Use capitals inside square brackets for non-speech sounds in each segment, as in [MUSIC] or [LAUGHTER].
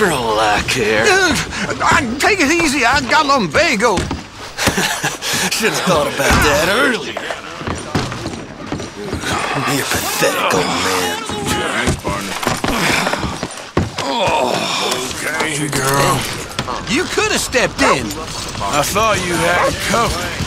for all I care. Uh, I, take it easy, I got lumbago. [LAUGHS] Should have thought about that earlier. You're pathetic, old man. Okay, girl. You could have stepped in. I thought you had it covered.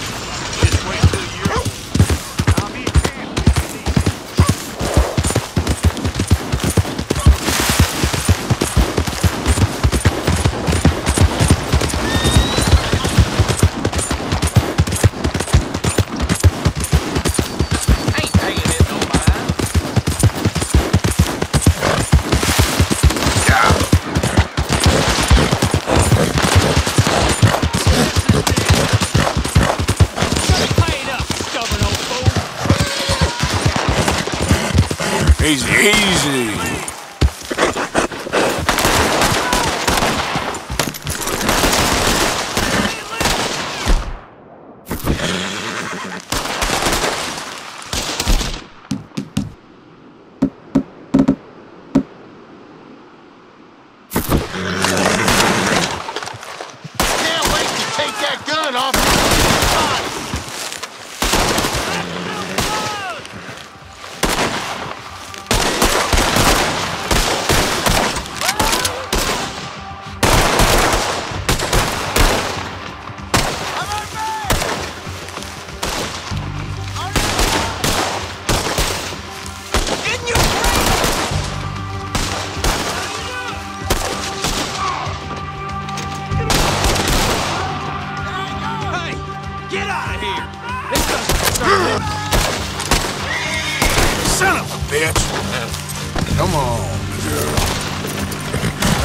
Bitch. Come on, girl.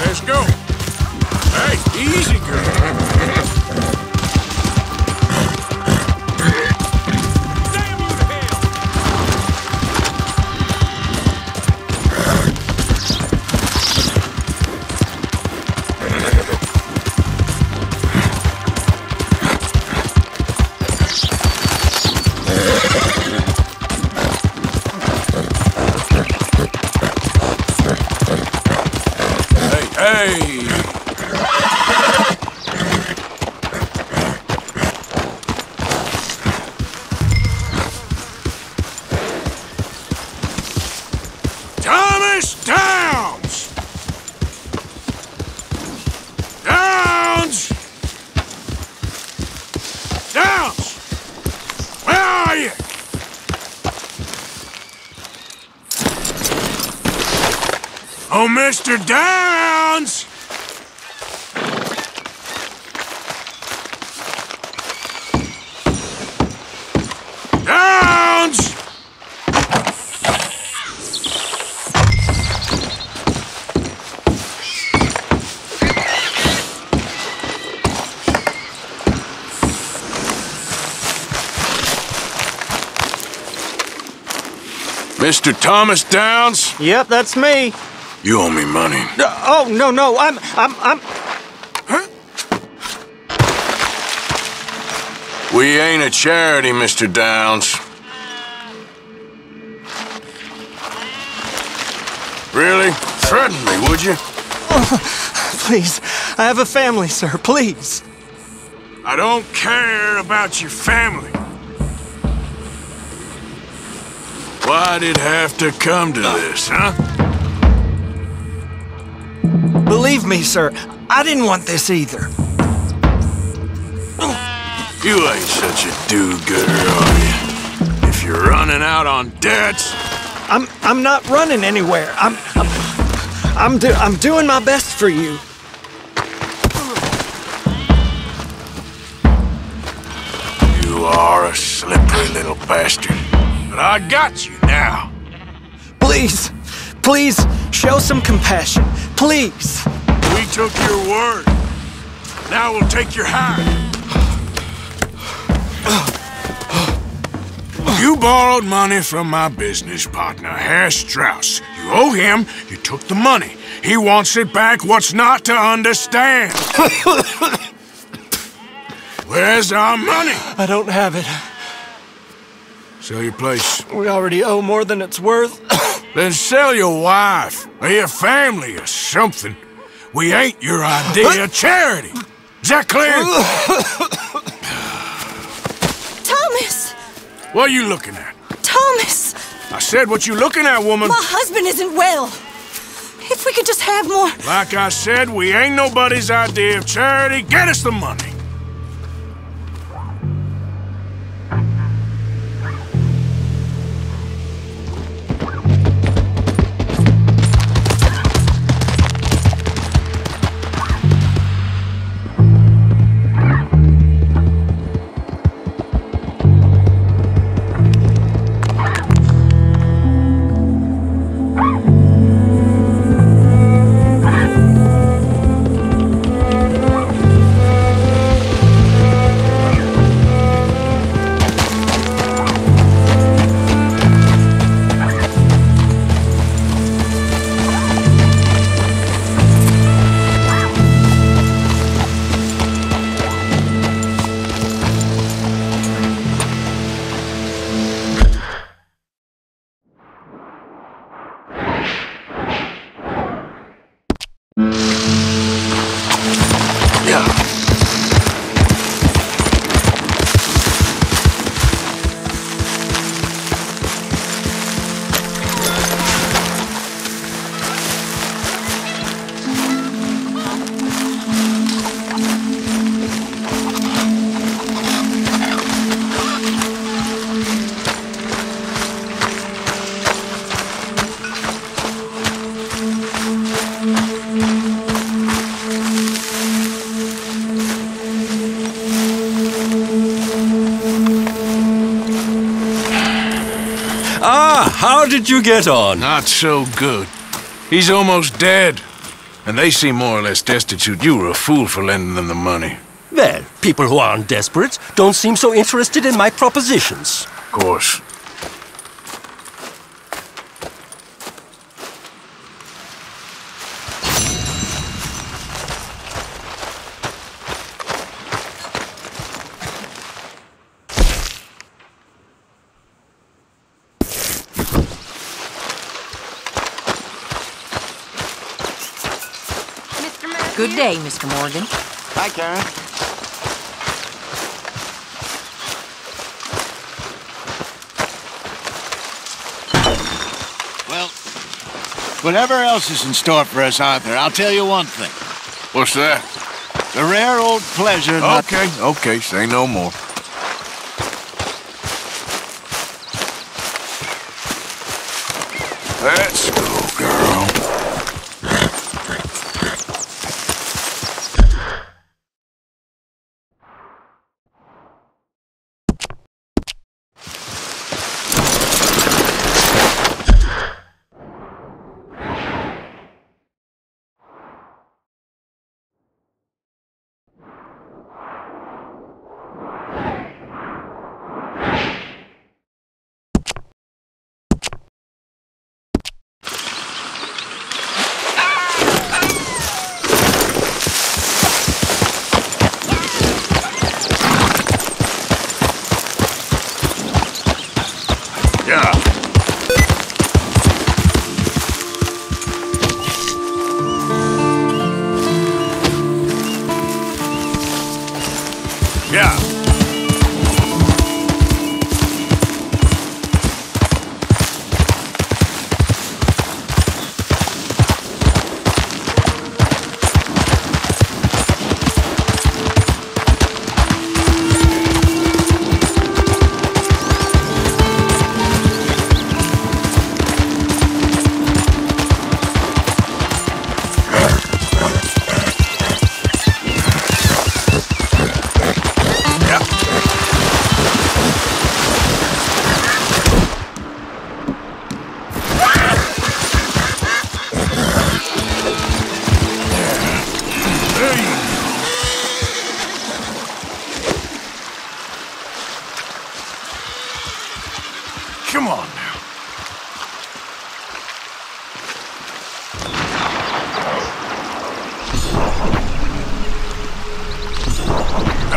Let's go. Hey, easy, girl. Mr. Thomas Downs, Yep, that's me. you owe me money. Uh, oh, no, no, I'm, I'm, I'm... Huh? We ain't a charity, Mr. Downs. Really? Threaten me, would you? [LAUGHS] Please, I have a family, sir, please. I don't care about your family. Why'd it have to come to this, huh? Believe me, sir, I didn't want this either. You ain't such a do-gooder, are you? If you're running out on debts, I'm, I'm not running anywhere. I'm, I'm, I'm, do, I'm doing my best for you. you are a slippery little bastard. But I got you now. Please, Please, show some compassion. Please. We took your word. Now we'll take your hide. You borrowed money from my business partner, Herr Strauss. You owe him, you took the money. He wants it back, what's not to understand? [LAUGHS] Where's our money? I don't have it. Sell your place. We already owe more than it's worth. [COUGHS] Then sell your wife, or your family, or something. We ain't your idea of charity. Is that clear? [COUGHS] Thomas! What are you looking at? Thomas! I said what you looking at, woman. My husband isn't well. If we could just have more. Like I said, we ain't nobody's idea of charity. Get us the money. Did you get on? Not so good. He's almost dead. And they seem more or less destitute. You were a fool for lending them the money. Well, people who aren't desperate don't seem so interested in my propositions. Of course. Good day, Mr. Morgan. Hi, Karen. Well, whatever else is in store for us, Arthur, I'll tell you one thing. What's that? The rare old pleasure not... Okay, okay, say no more.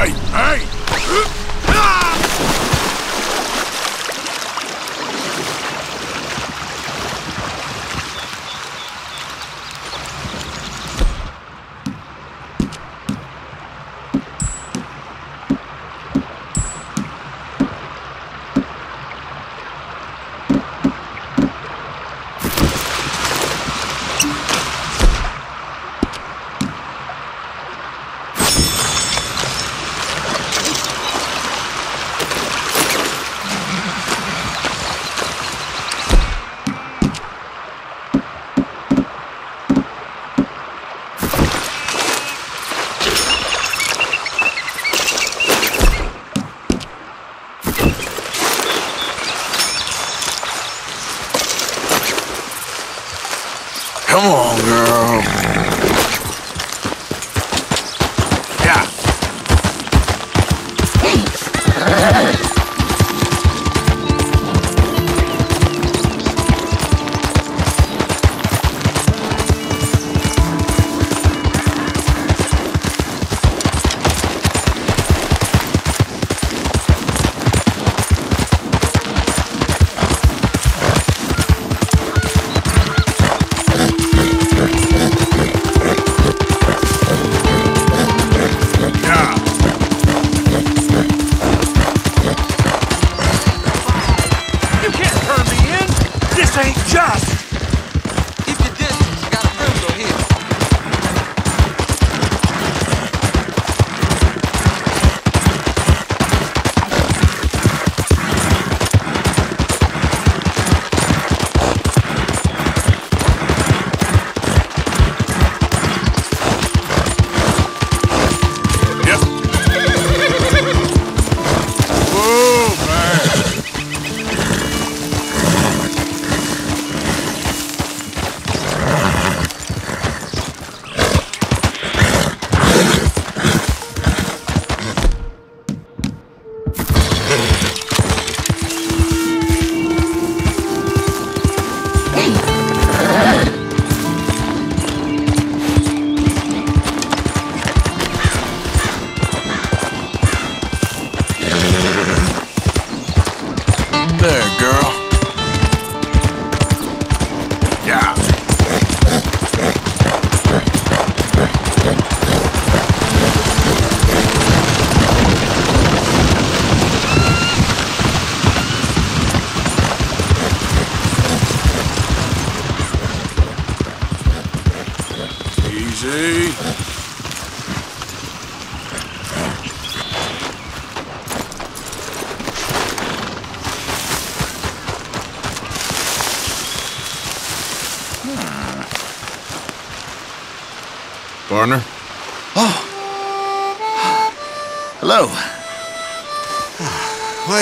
Hey, hey!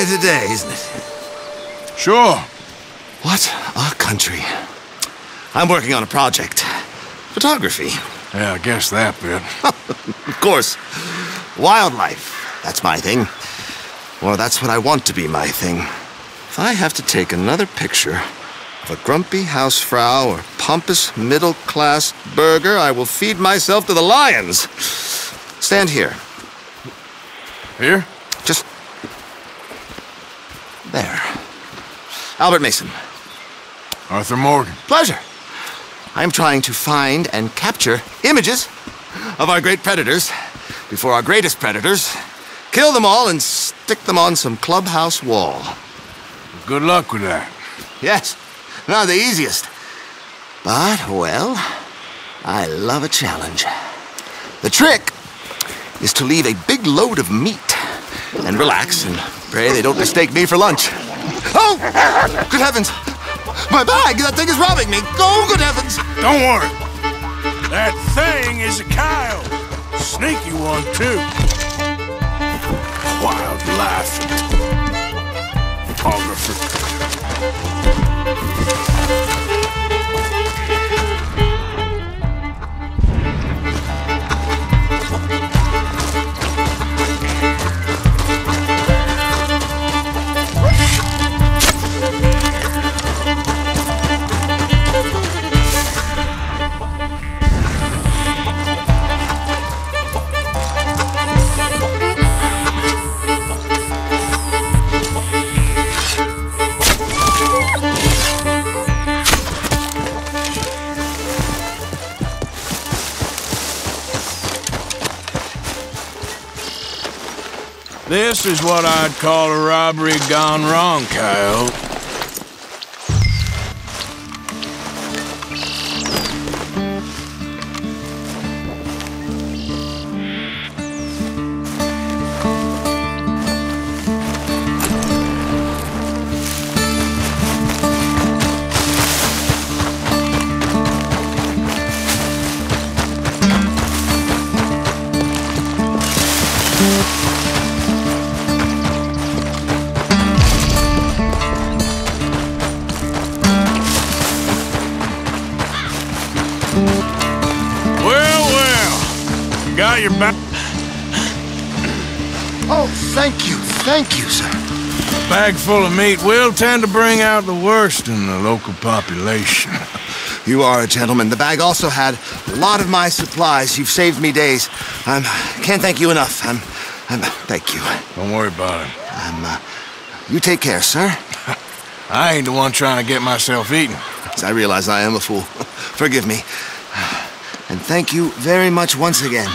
Quite a day, isn't it? Sure. What a country. I'm working on a project. Photography. Yeah, I guess that bit. [LAUGHS] Of course. Wildlife. That's my thing. Or that's what I want to be my thing. If I have to take another picture of a grumpy hausfrau or pompous middle class burgher, I will feed myself to the lions. Stand here. Here? There. Albert Mason. Arthur Morgan. Pleasure. I am trying to find and capture images of our great predators before our greatest predators kill them all and stick them on some clubhouse wall. Good luck with that. Yes, not the easiest. But, well, I love a challenge. The trick is to leave a big load of meat and relax and pray they don't mistake me for lunch. Oh! Good heavens! My bag! That thing is robbing me! Oh, good heavens! Don't worry. That thing is a coyote. Sneaky one, too. Wildlife photographer. This is what I'd call a robbery gone wrong, Coyote. Bag full of meat will tend to bring out the worst in the local population. You are a gentleman. The bag also had a lot of my supplies. You've saved me days. I can't thank you enough. I'm, I'm, thank you. Don't worry about it. I'm, uh, you take care, sir. I ain't the one trying to get myself eaten. I realize I am a fool. [LAUGHS] Forgive me. And thank you very much once again.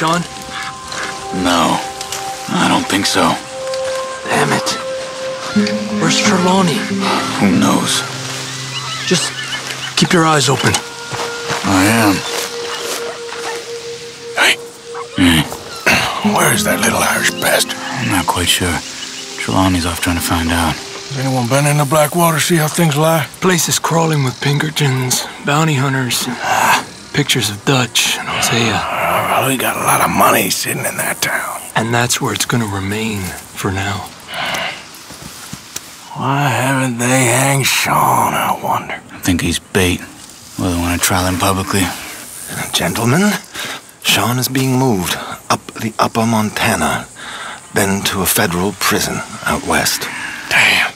Sean? No, I don't think so. Damn it. Where's Trelawny? Who knows? Just Keep your eyes open. I am. Hey. Hmm. [CLEARS THROAT] Where's that little Irish bastard? I'm not quite sure. Trelawny's off trying to find out. Has anyone been in the Blackwater, to see how things lie? Place is crawling with Pinkertons, bounty hunters, ah. pictures of Dutch and Hosea. Uh, we got a lot of money sitting in that town. And that's where it's gonna remain for now. Why haven't they hanged Sean, I wonder? I think he's bait. Well, they want to trial him publicly. Gentlemen, Sean is being moved up the upper Montana, then to a federal prison out west. Damn.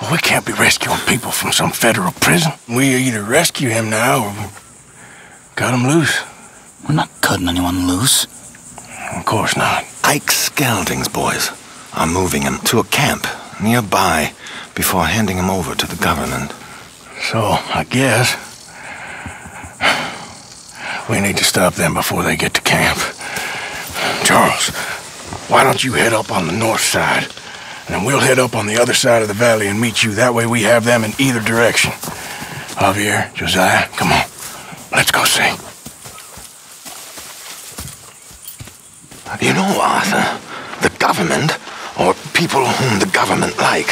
Well, we can't be rescuing people from some federal prison. We either rescue him now or cut him loose. We're not cutting anyone loose. Of course not. Ike Skelding's boys are moving him to a camp nearby before handing him over to the government. So, I guess we need to stop them before they get to camp. Charles, why don't you head up on the north side? And then we'll head up on the other side of the valley and meet you. That way we have them in either direction. Javier, Josiah, come on. Let's go see. You know, Arthur, the government, or people whom the government like,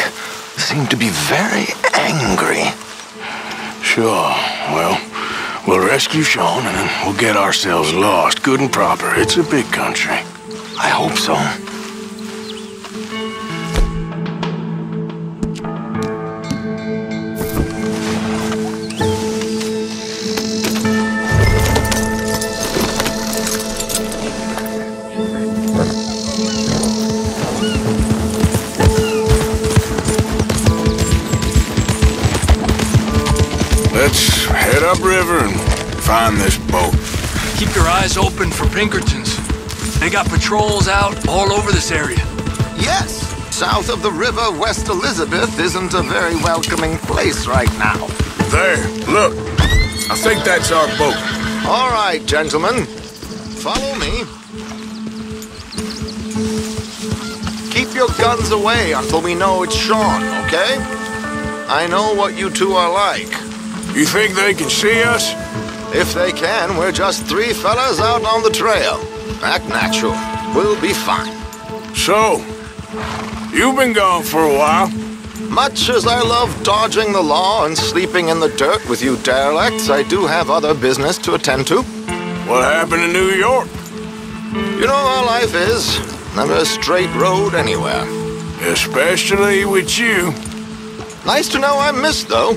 seem to be very angry. Sure. Well, we'll rescue Sean and then we'll get ourselves lost, good and proper. It's a big country. I hope so. Head upriver and find this boat. Keep your eyes open for Pinkertons. They got patrols out all over this area. Yes, south of the river, West Elizabeth isn't a very welcoming place right now. There, look. I think that's our boat. All right, gentlemen. Follow me. Keep your guns away until we know it's Sean, okay? I know what you two are like. You think they can see us? If they can, we're just three fellas out on the trail. Act natural. We'll be fine. So, you've been gone for a while. Much as I love dodging the law and sleeping in the dirt with you derelicts, I do have other business to attend to. What happened in New York? You know how life is. Never a straight road anywhere. Especially with you. Nice to know I'm missed, though.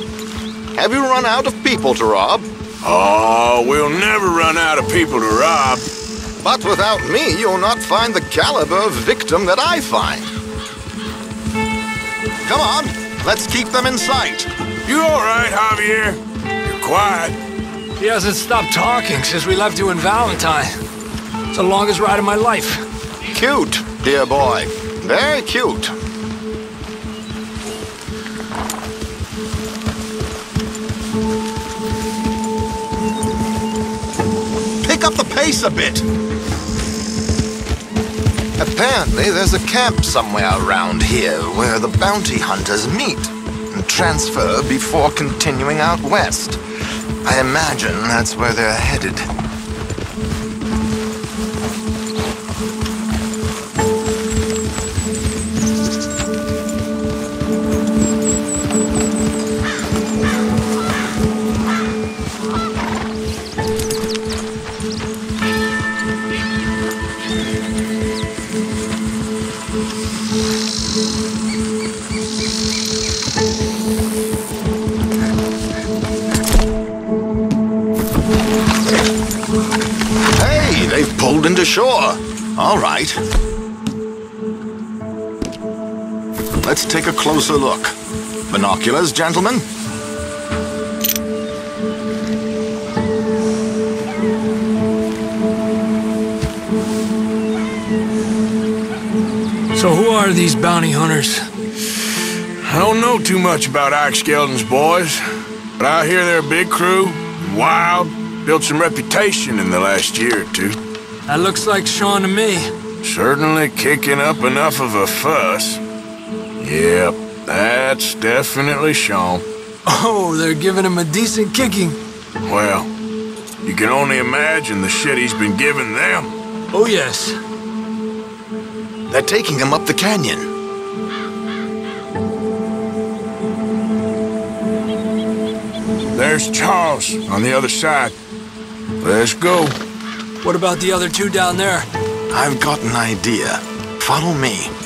Have you run out of people to rob? Oh, we'll never run out of people to rob. But without me, you'll not find the caliber of victim that I find. Come on, let's keep them in sight. You all right, Javier? You're quiet. He hasn't stopped talking since we left you in Valentine. It's the longest ride of my life. Cute, dear boy. Very cute. Pick up the pace a bit. Apparently, there's a camp somewhere around here where the bounty hunters meet and transfer before continuing out west. I imagine that's where they're headed. All right. Let's take a closer look. Binoculars, gentlemen? So who are these bounty hunters? I don't know too much about Ike Skelding's boys, but I hear they're a big crew, wild, built some reputation in the last year or two. That looks like Sean to me. Certainly kicking up enough of a fuss. Yep, that's definitely Sean. Oh, they're giving him a decent kicking. Well, you can only imagine the shit he's been giving them. Oh, yes. They're taking him up the canyon. There's Charles on the other side. Let's go. What about the other two down there? I've got an idea. Follow me.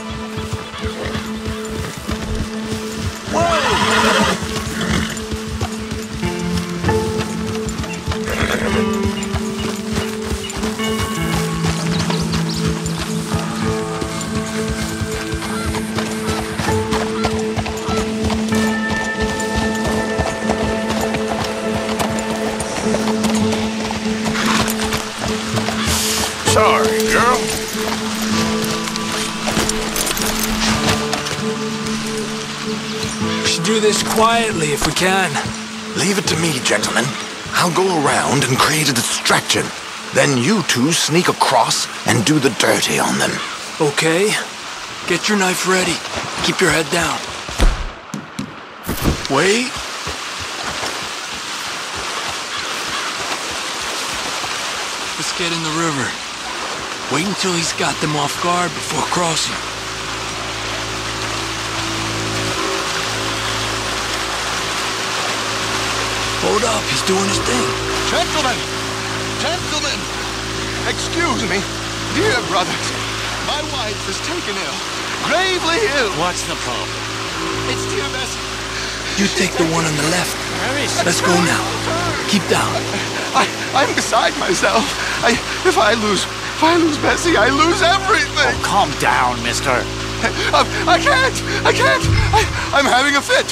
Can. Leave it to me, gentlemen. I'll go around and create a distraction. Then you two sneak across and do the dirty on them. Okay. Get your knife ready. Keep your head down. Wait. Let's get in the river. Wait until he's got them off guard before crossing. Hold up, he's doing his thing. Gentlemen! Gentlemen! Excuse me, dear brothers. My wife is taken ill. Gravely ill. What's the problem? It's dear Bessie. You take the one on the left. Let's go now. Keep down. I, I'm beside myself. I, if I lose, if I lose Bessie, I lose everything. Oh, Calm down, mister. I, I can't. I can't. I, I'm having a fit.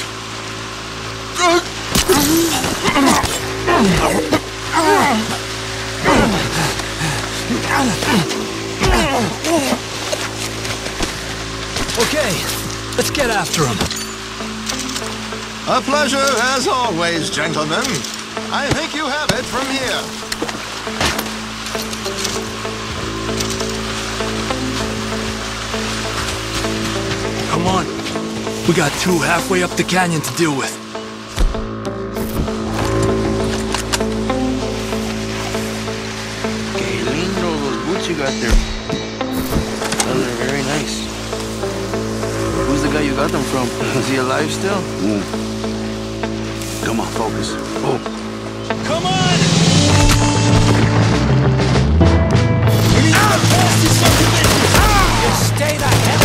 Okay, let's get after him. A pleasure as always, gentlemen. I think you have it from here. Come on. We got two halfway up the canyon to deal with. Got there. Those are very nice. Who's the guy you got them from? [LAUGHS] Is he alive still? Come on, focus. Oh. Come on! Stay the hell!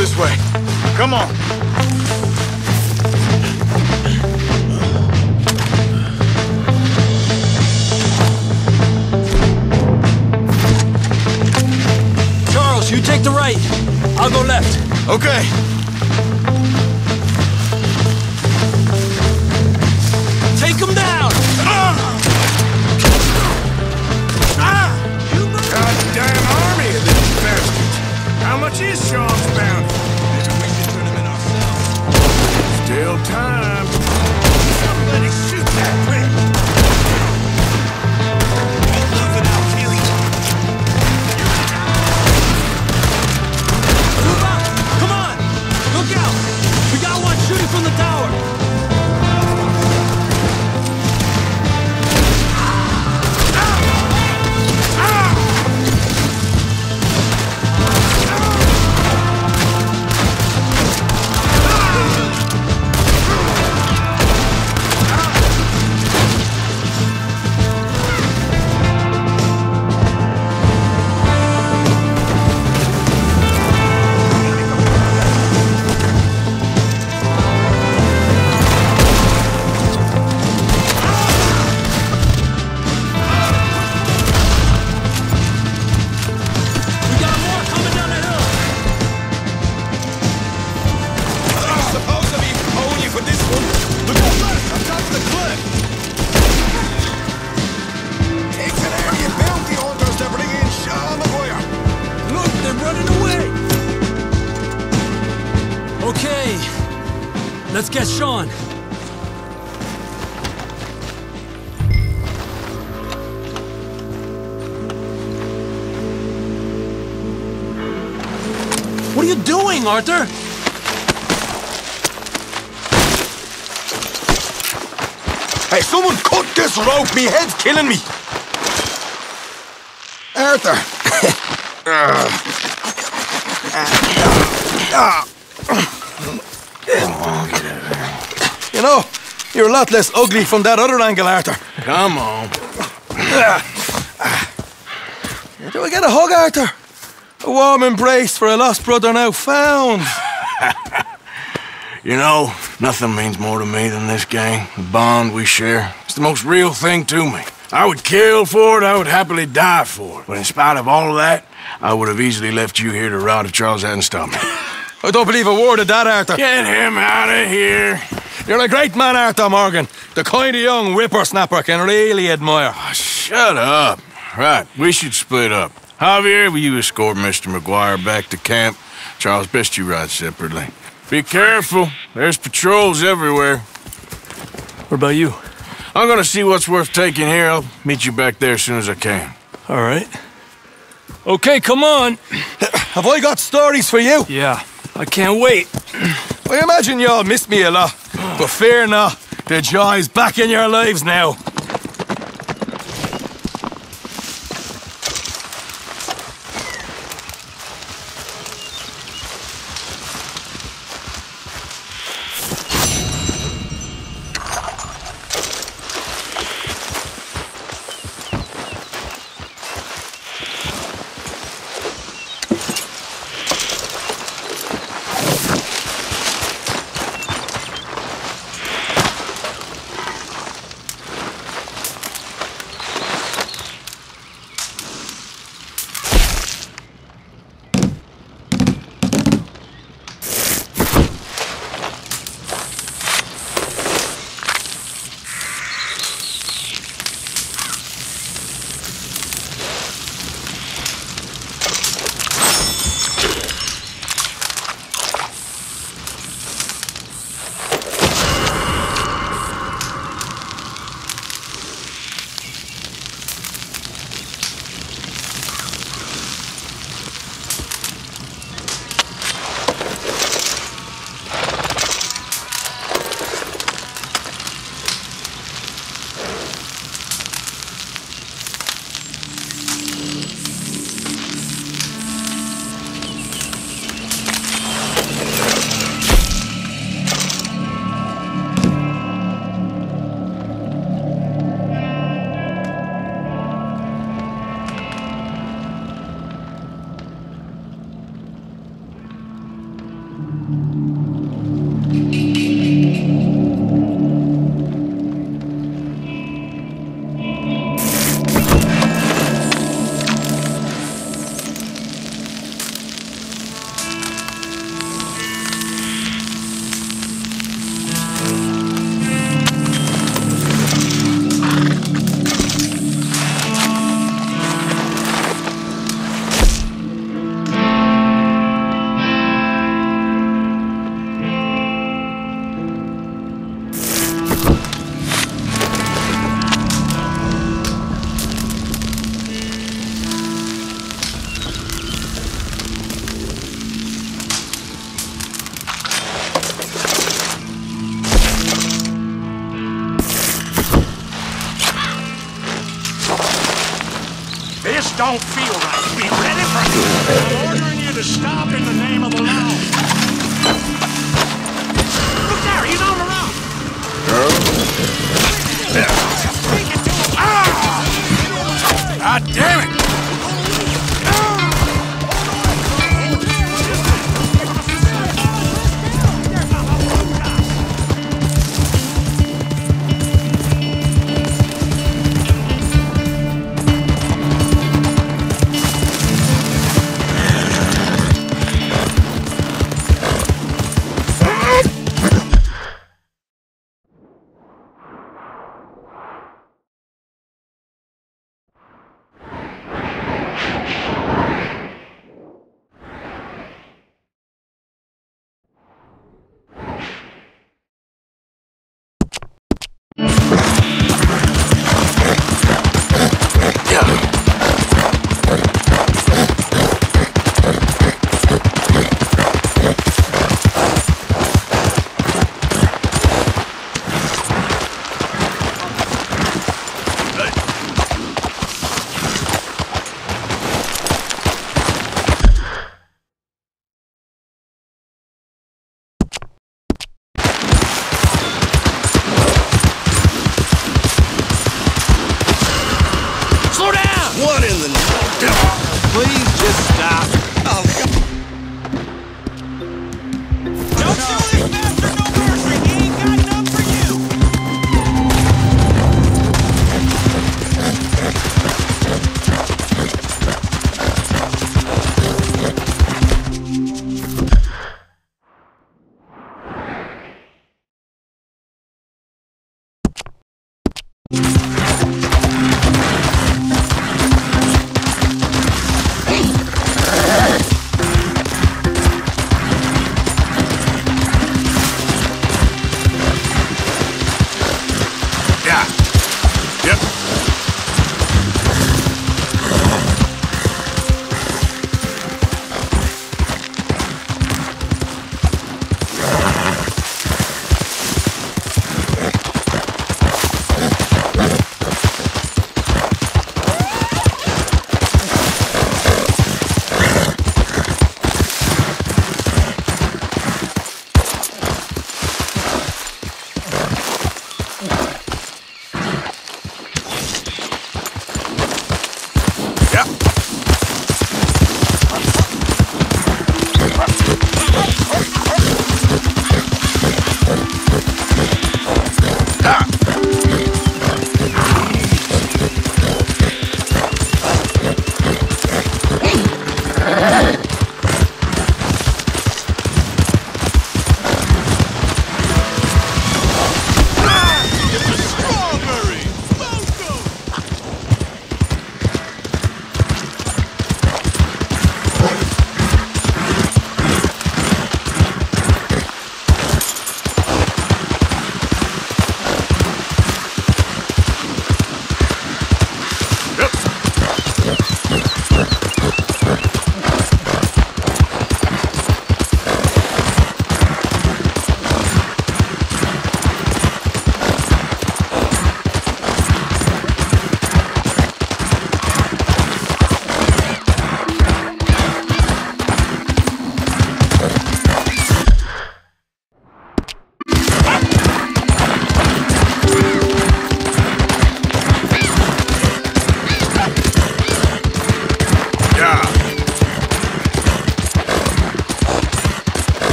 This way. Come on. Charles, you take the right. I'll go left. Okay. Take him down! Army of these bastards. How much is Sean's bounty? Still time. Somebody shoot that Let's get Sean. What are you doing, Arthur? Hey, someone cut this rope. Me head's killing me. Arthur. [LAUGHS] Ah. Ah. Ah. You know, you're a lot less ugly from that other angle, Arthur. Come on. Do I get a hug, Arthur? A warm embrace for a lost brother now found. [LAUGHS] You know, nothing means more to me than this gang, the bond we share. It's the most real thing to me. I would kill for it, I would happily die for it. But in spite of all of that, I would have easily left you here to rot if Charles hadn't stopped me. I don't believe a word of that, Arthur. Get him out of here. You're a great man, Arthur Morgan. The kind of young whippersnapper can really admire. Ah, shut up. Right, we should split up. Javier, will you escort Mr. MacGuire back to camp? Charles, best you ride separately. Be careful. There's patrols everywhere. What about you? I'm gonna see what's worth taking here. I'll meet you back there as soon as I can. All right. Okay, come on. [CLEARS THROAT] Have I got stories for you? Yeah, I can't wait. I imagine y'all missed me a lot, but fear not. The joy's back in your lives now.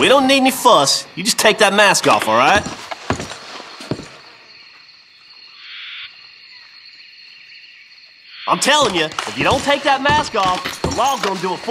We don't need any fuss. You just take that mask off, all right? I'm telling you, if you don't take that mask off, the law's gonna do it for